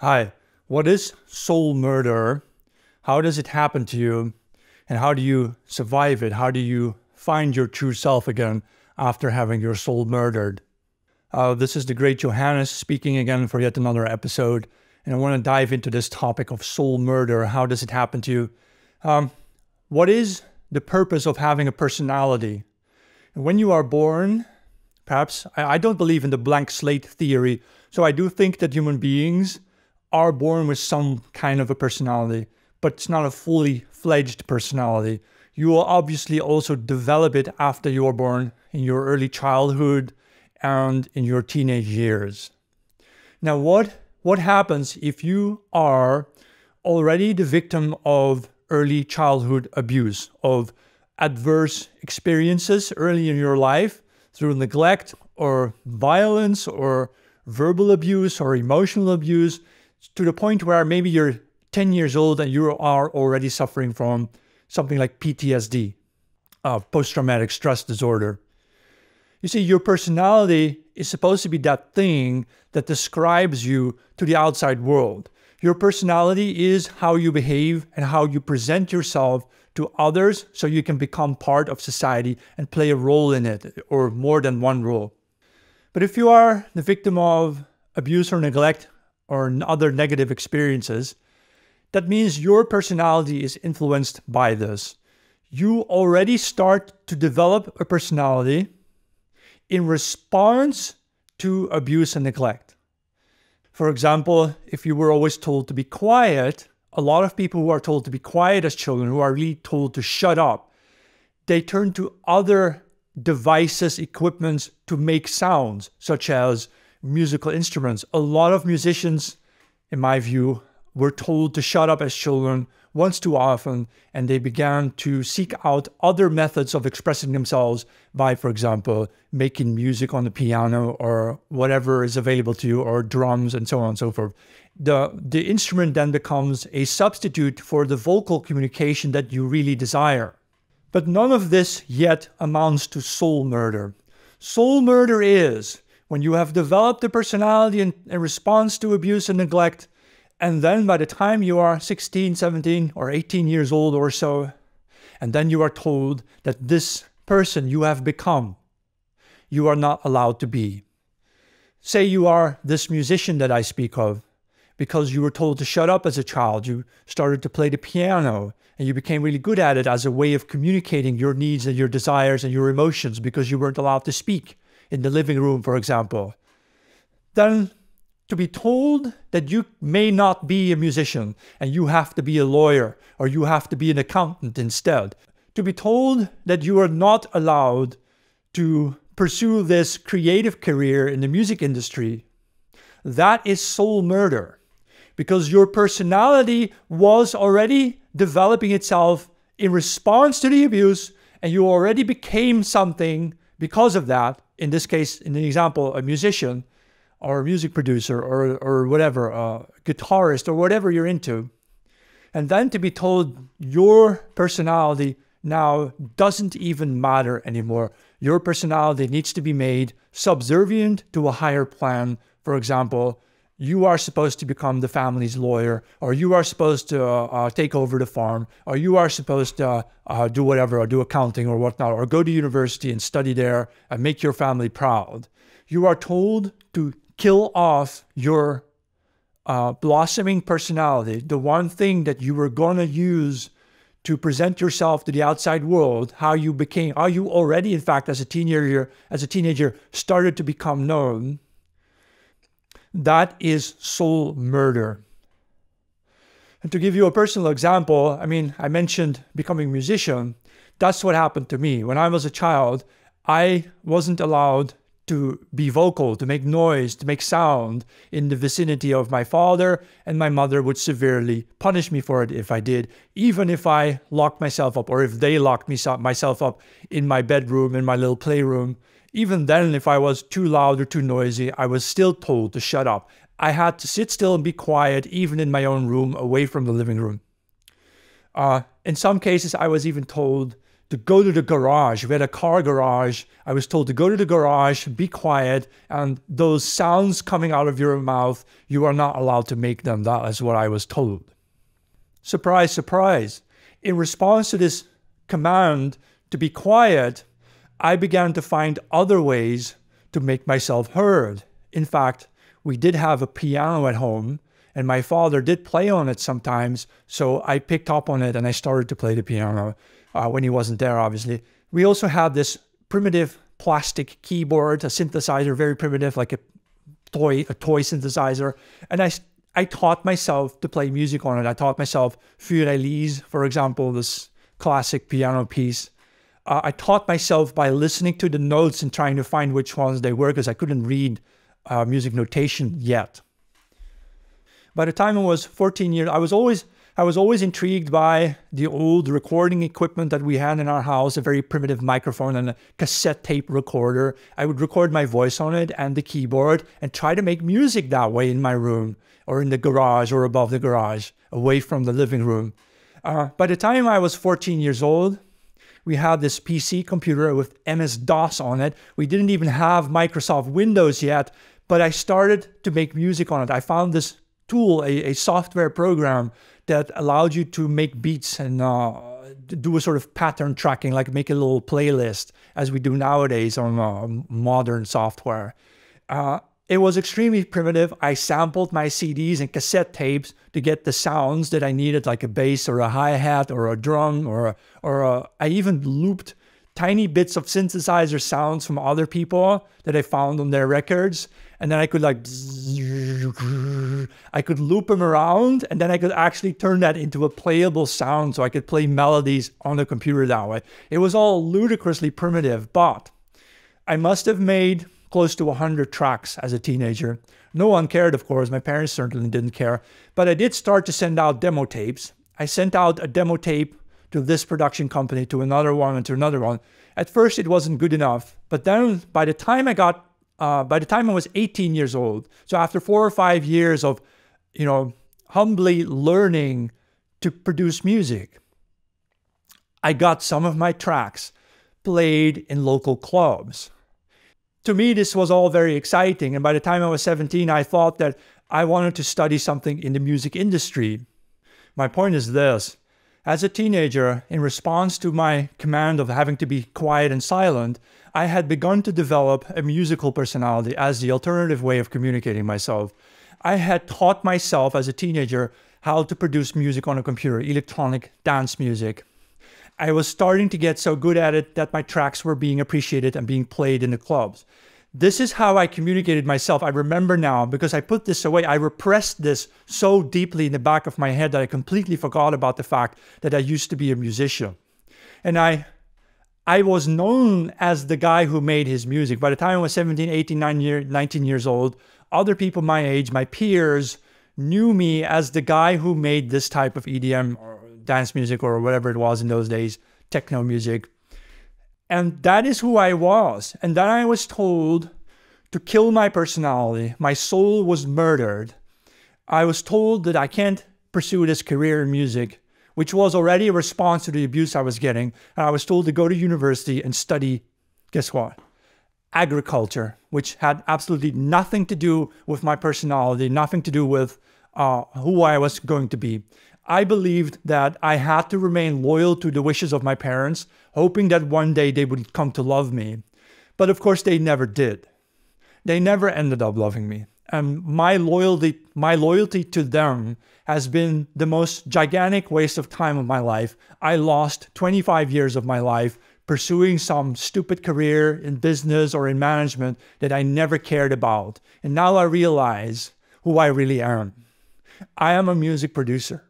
Hi, what is soul murder? How does it happen to you? And how do you survive it? How do you find your true self again after having your soul murdered? Uh, this is the great Johannes speaking again for yet another episode. And I want to dive into this topic of soul murder. How does it happen to you? Um, what is the purpose of having a personality? And When you are born, perhaps, I, I don't believe in the blank slate theory. So I do think that human beings are born with some kind of a personality, but it's not a fully fledged personality. You will obviously also develop it after you are born in your early childhood and in your teenage years. Now, what, what happens if you are already the victim of early childhood abuse, of adverse experiences early in your life through neglect or violence or verbal abuse or emotional abuse? To the point where maybe you're 10 years old and you are already suffering from something like PTSD, uh, post traumatic stress disorder. You see, your personality is supposed to be that thing that describes you to the outside world. Your personality is how you behave and how you present yourself to others so you can become part of society and play a role in it, or more than one role. But if you are the victim of abuse or neglect or other negative experiences, that means your personality is influenced by this. You already start to develop a personality in response to abuse and neglect. For example, if you were always told to be quiet, a lot of people who are told to be quiet as children, who are really told to shut up, they turn to other devices, equipments to make sounds, such as musical instruments. A lot of musicians, in my view, were told to shut up as children once too often, and they began to seek out other methods of expressing themselves by, for example, making music on the piano or whatever is available to you, or drums and so on and so forth. The, the instrument then becomes a substitute for the vocal communication that you really desire. But none of this yet amounts to soul murder. Soul murder is when you have developed a personality in, in response to abuse and neglect, and then by the time you are 16, 17, or 18 years old or so, and then you are told that this person you have become, you are not allowed to be. Say you are this musician that I speak of, because you were told to shut up as a child, you started to play the piano, and you became really good at it as a way of communicating your needs and your desires and your emotions because you weren't allowed to speak in the living room, for example, then to be told that you may not be a musician and you have to be a lawyer or you have to be an accountant instead, to be told that you are not allowed to pursue this creative career in the music industry, that is soul murder because your personality was already developing itself in response to the abuse and you already became something because of that in this case, in the example, a musician or a music producer or, or whatever, a guitarist or whatever you're into, and then to be told your personality now doesn't even matter anymore. Your personality needs to be made subservient to a higher plan. For example, you are supposed to become the family's lawyer, or you are supposed to uh, uh, take over the farm, or you are supposed to uh, do whatever, or do accounting or whatnot, or go to university and study there and make your family proud. You are told to kill off your uh, blossoming personality, the one thing that you were going to use to present yourself to the outside world, how you became, how you already, in fact, as a teenager, as a teenager, started to become known that is soul murder. And to give you a personal example, I mean, I mentioned becoming a musician. That's what happened to me. When I was a child, I wasn't allowed to be vocal, to make noise, to make sound in the vicinity of my father, and my mother would severely punish me for it if I did, even if I locked myself up or if they locked me myself up in my bedroom, in my little playroom. Even then, if I was too loud or too noisy, I was still told to shut up. I had to sit still and be quiet, even in my own room, away from the living room. Uh, in some cases, I was even told to go to the garage. We had a car garage. I was told to go to the garage, be quiet, and those sounds coming out of your mouth, you are not allowed to make them. That is what I was told. Surprise, surprise. In response to this command to be quiet, I began to find other ways to make myself heard. In fact, we did have a piano at home, and my father did play on it sometimes, so I picked up on it and I started to play the piano uh, when he wasn't there, obviously. We also had this primitive plastic keyboard, a synthesizer, very primitive, like a toy, a toy synthesizer, and I I taught myself to play music on it. I taught myself Für Elise, for example, this classic piano piece. Uh, I taught myself by listening to the notes and trying to find which ones they were because I couldn't read uh, music notation yet. By the time I was 14 years, I was always I was always intrigued by the old recording equipment that we had in our house, a very primitive microphone and a cassette tape recorder. I would record my voice on it and the keyboard and try to make music that way in my room or in the garage or above the garage, away from the living room. Uh, by the time I was 14 years old, we had this PC computer with MS DOS on it. We didn't even have Microsoft Windows yet, but I started to make music on it. I found this tool, a, a software program that allowed you to make beats and uh, do a sort of pattern tracking, like make a little playlist as we do nowadays on uh, modern software. Uh, it was extremely primitive. I sampled my CDs and cassette tapes to get the sounds that I needed, like a bass or a hi hat or a drum, or a, or a, I even looped tiny bits of synthesizer sounds from other people that I found on their records and then I could like I could loop them around and then I could actually turn that into a playable sound so I could play melodies on the computer that way. It was all ludicrously primitive, but I must have made close to 100 tracks as a teenager. No one cared, of course. My parents certainly didn't care. But I did start to send out demo tapes. I sent out a demo tape to this production company, to another one, and to another one. At first, it wasn't good enough. But then by the time I got uh, by the time I was 18 years old, so after four or five years of, you know, humbly learning to produce music, I got some of my tracks played in local clubs. To me, this was all very exciting. And by the time I was 17, I thought that I wanted to study something in the music industry. My point is this as a teenager, in response to my command of having to be quiet and silent, I had begun to develop a musical personality as the alternative way of communicating myself. I had taught myself as a teenager how to produce music on a computer, electronic dance music. I was starting to get so good at it that my tracks were being appreciated and being played in the clubs. This is how I communicated myself. I remember now because I put this away. I repressed this so deeply in the back of my head that I completely forgot about the fact that I used to be a musician. And I I was known as the guy who made his music. By the time I was 17, 18, 19 years old, other people my age, my peers, knew me as the guy who made this type of EDM or dance music or whatever it was in those days, techno music. And that is who I was. And then I was told to kill my personality. My soul was murdered. I was told that I can't pursue this career in music which was already a response to the abuse I was getting. And I was told to go to university and study, guess what? Agriculture, which had absolutely nothing to do with my personality, nothing to do with uh, who I was going to be. I believed that I had to remain loyal to the wishes of my parents, hoping that one day they would come to love me. But of course, they never did. They never ended up loving me and my loyalty my loyalty to them has been the most gigantic waste of time of my life. I lost 25 years of my life pursuing some stupid career in business or in management that I never cared about. And now I realize who I really am. I am a music producer.